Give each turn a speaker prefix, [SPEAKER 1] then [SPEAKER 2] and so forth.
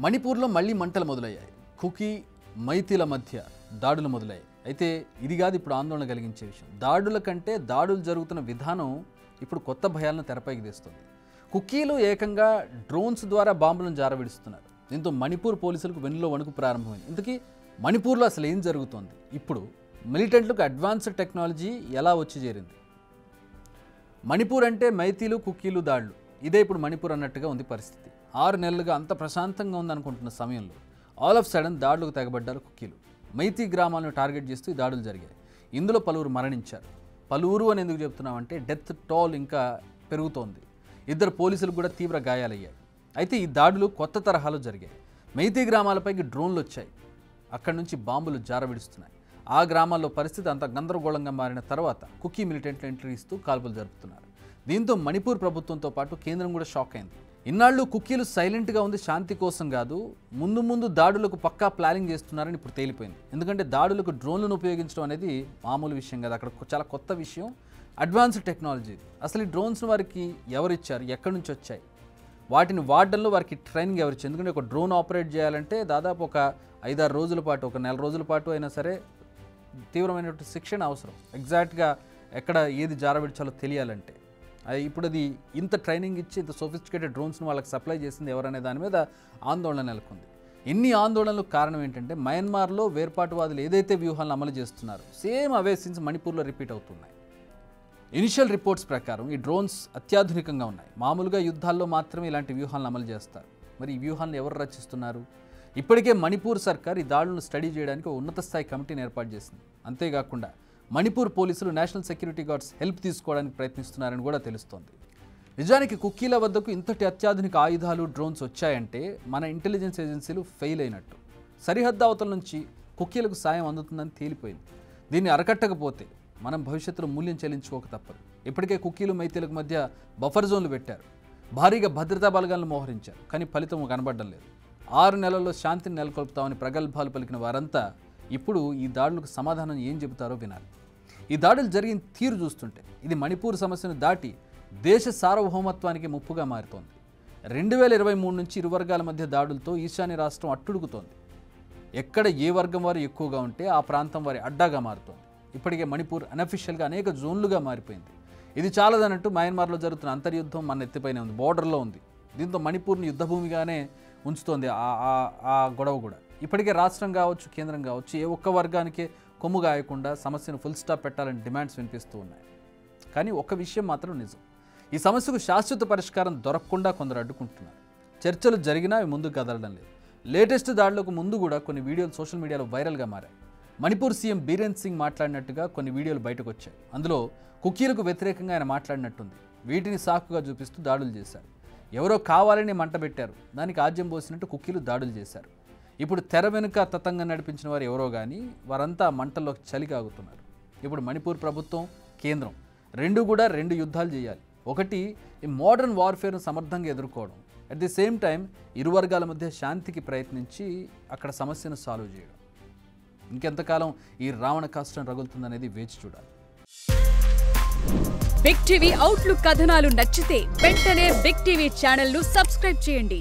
[SPEAKER 1] మణిపూర్లో మళ్ళీ మంటలు మొదలయ్యాయి. కుకీ మైతీల మధ్య దాడులు మొదలయ్యాయి. అయితే ఇది కాదు ఇప్పుడు ఆందోళన కలిగించే విషయం. దాడుల కంటే దాడులు జరుగుతున్న విధానం ఇప్పుడు కొత్త భయాలను తెరపైకి తీస్తుంది. కుకీలు ఏకంగా డ్రోన్స్ ద్వారా బాంబులను జారవిడుస్తున్నారు. దీంతో మణిపూర్ పోలీసులకు వెన్నులో వణుకు ప్రారంభమైంది. ఇంతకీ మణిపూర్లో అసలు ఏం జరుగుతోంది? ఇప్పుడు మిలిటెంట్లకు అడ్వాన్స్డ్ టెక్నాలజీ ఎలా వచ్చి చేరింది? మణిపూర్ అంటే మైతీలు కుక్కీలు దాడులు. ఇదే ఇప్పుడు మణిపూర్ అన్నట్టుగా ఉంది పరిస్థితి. ఆరు నెలలుగా అంత ప్రశాంతంగా ఉందనుకుంటున్న సమయంలో ఆల్ ఆఫ్ సడన్ దాడులకు తెగబడ్డారు కుక్కీలు. మైతీ గ్రామాలను టార్గెట్ చేస్తూ ఈ దాడులు జరిగాయి. ఇందులో పలువురు మరణించారు. పలువురు అని ఎందుకు చెప్తున్నామంటే డెత్ టోల్ ఇంకా పెరుగుతోంది. ఇద్దరు పోలీసులు కూడా తీవ్ర గాయాలయ్యాయి. అయితే ఈ దాడులు కొత్త తరహాలో జరిగాయి. మైతీ గ్రామాలపైకి డ్రోన్లు వచ్చాయి. అక్కడి నుంచి బాంబులు జారవిడుస్తున్నాయి ఆ గ్రామాల్లో పరిస్థితి అంత గందరగోళంగా మారిన తర్వాత కుకీ మిలిటెంట్లు ఎంట్రీ ఇస్తూ కాల్పులు జరుపుతున్నారు. దీంతో మణిపూర్ ప్రభుత్వంతో పాటు కేంద్రం కూడా షాక్ అయింది. ఇన్నాళ్ళు కుకీలు సైలెంట్గా ఉంది శాంతి కోసం కాదు ముందు ముందు దాడులకు పక్కా ప్లానింగ్ చేస్తున్నారని ఇప్పుడు తేలిపోయింది. ఎందుకంటే దాడులకు డ్రోన్లను ఉపయోగించడం అనేది మామూలు విషయం కాదు. అక్కడ చాలా కొత్త విషయం అడ్వాన్స్డ్ టెక్నాలజీ. అసలు ఈ డ్రోన్స్ వారికి ఎవరిచ్చారు ఎక్కడి నుంచి వచ్చాయి? వాటిని వాడడంలో వారికి ట్రైనింగ్ ఎవరిచ్చారు ఎందుకంటే ఒక డ్రోన్ ఆపరేట్ చేయాలంటే దాదాపు ఒక ఐదారు రోజుల పాటు ఒక నెల రోజుల పాటు అయినా సరే తీవ్రమైనటువంటి శిక్షణ అవసరం. ఎగ్జాక్ట్గా ఎక్కడ ఏది జారవిడ్చాలో తెలియాలంటే. ఇప్పుడు అది ఇంత ట్రైనింగ్ ఇచ్చి ఇంత సోఫిస్టికేటెడ్ డ్రోన్స్ని వాళ్ళకి సప్లై చేసింది ఎవరనే దాని మీద ఆందోళన నెలకొంది. ఇన్ని ఆందోళనలకు కారణం ఏంటంటే మయన్మార్లో వేర్పాటువాదులు ఏదైతే వ్యూహాలను అమలు చేస్తున్నారో సేమ్ అవే సీన్స్ మణిపూర్లో రిపీట్ అవుతున్నాయి. ఇనిషియల్ రిపోర్ట్స్ ప్రకారం ఈ డ్రోన్స్ అత్యాధునికంగా ఉన్నాయి. మామూలుగా యుద్ధాల్లో మాత్రమే ఇలాంటి వ్యూహాలను అమలు చేస్తారు. మరి ఈ వ్యూహాలను ఎవరు రచిస్తున్నారు? ఇప్పటికే మణిపూర్ సర్కార్ ఈ దాడులను స్టడీ చేయడానికి ఒక ఉన్నత స్థాయి కమిటీని ఏర్పాటు చేసింది. అంతేకాకుండా మణిపూర్ పోలీసులు నేషనల్ సెక్యూరిటీ గార్డ్స్ హెల్ప్ తీసుకోవడానికి ప్రయత్నిస్తున్నారని కూడా తెలుస్తోంది. నిజానికి కుక్కీల వద్దకు ఇంతటి అత్యాధునిక ఆయుధాలు డ్రోన్స్ వచ్చాయంటే మన ఇంటెలిజెన్స్ ఏజెన్సీలు ఫెయిల్ అయినట్టు. సరిహద్దు అవతల నుంచి కుక్కీలకు సాయం అందుతుందని తేలిపోయింది. దీన్ని అరకట్టకపోతే మనం భవిష్యత్తులో మూల్యం చెల్లించుకోక తప్పదు. ఇప్పటికే కుక్కీలు మైతీలకు మధ్య బఫర్ జోన్లు పెట్టారు. భారీగా భద్రతా బలగాలను మోహరించారు కానీ ఫలితం కనబడడం లేదు. ఆరు నెలల్లో శాంతిని నెలకొల్పుతామని ప్రగల్భాలు పలికిన వారంతా ఇప్పుడు ఈ దాడులకు సమాధానం ఏం చెబుతారో వినాలి. ఈ దాడులు జరిగిన తీరు చూస్తుంటే ఇది మణిపూర్ సమస్యను దాటి దేశ సార్వభౌమత్వానికి ముప్పుగా మారుతోంది. రెండు వేల ఇరవై మూడు నుంచి ఇరు వర్గాల మధ్య దాడులతో ఈశాన్య రాష్ట్రం అట్టుడుగుతోంది. ఎక్కడ ఏ వర్గం వారు ఎక్కువగా ఉంటే ఆ ప్రాంతం వారి అడ్డాగా మారుతోంది. ఇప్పటికే మణిపూర్ అనఫిషియల్గా అనేక జోన్లుగా మారిపోయింది. ఇది చాలదన్నట్టు మయన్మార్లో జరుగుతున్న అంతర్యుద్ధం మన ఎత్తిపైనే ఉంది బోర్డర్లో ఉంది. దీంతో మణిపూర్ని యుద్ధభూమిగానే ఉంచుతోంది ఆ- ఆ- ఆ గొడవ కూడా. ఇప్పటికే రాష్ట్రం కావచ్చు కేంద్రం కావచ్చు ఏ ఒక్క వర్గానికే కొమ్ము గాయకుండా సమస్యను ఫుల్ స్టాప్ పెట్టాలని డిమాండ్స్ వినిపిస్తూ ఉన్నాయి. కానీ ఒక విషయం మాత్రం నిజం. ఈ సమస్యకు శాశ్వత పరిష్కారం దొరకకుండా కొందరు అడ్డుకుంటున్నారు. చర్చలు జరిగినా అవి ముందుకు కదలడం లేదు. లేటెస్ట్ దాడులకు ముందు కూడా కొన్ని వీడియోలు సోషల్ మీడియాలో వైరల్గా మారాయి. మణిపూర్ సీఎం బీరేన్ సింగ్ మాట్లాడినట్టుగా కొన్ని వీడియోలు బయటకు వచ్చాయి అందులో కుకీలకు వ్యతిరేకంగా ఆయన మాట్లాడినట్టుంది. వీటిని సాకుగా చూపిస్తూ దాడులు చేశారు. ఎవరో కావాలని మంట పెట్టారు. దానికి ఆజ్యం పోసినట్టు కుక్కీలు దాడులు చేశారు. ఇప్పుడు తెర వెనుక తతంగం నడిపించిన వారు ఎవరో కానీ వారంతా మంటల్లో చలి కాగుతున్నారు ఇప్పుడు మణిపూర్ ప్రభుత్వం కేంద్రం రెండు కూడా రెండు యుద్ధాలు చేయాలి. ఒకటి ఈ మోడర్న్ వార్ఫేర్ను సమర్థంగా ఎదుర్కోవడం. అట్ ది సేమ్ టైం ఇరు వర్గాల మధ్య శాంతికి ప్రయత్నించి అక్కడ సమస్యను సాల్వ్ చేయడం. ఇంకెంతకాలం ఈ రావణ కాష్టం రగులుతుందనేది వేచి చూడాలి.
[SPEAKER 2] బిగ్ టీవీ అవుట్లుక్ కథనాలు నచ్చితే వెంటనే బిగ్ టీవీ ఛానల్ను సబ్స్క్రైబ్ చేయండి.